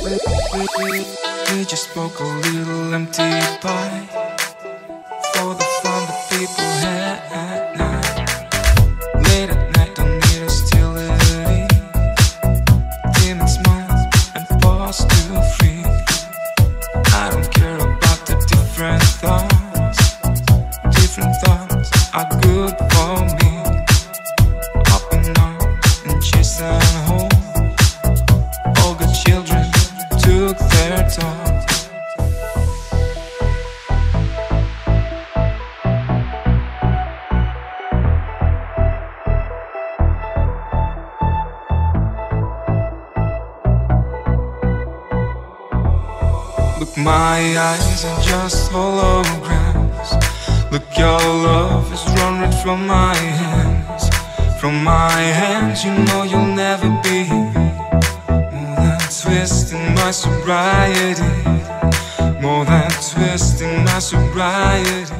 We just spoke a little empty pie for the fun the people had at night. Late at night, don't need hostility. Demon smiles and pause to free. I don't care about the different thoughts. Different thoughts are good Look, my eyes are just holograms. Look, your love is run right from my hands. From my hands, you know you'll never be more than twisting my sobriety. More than twisting my sobriety.